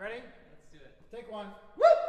Ready? Let's do it. Take one. Woo!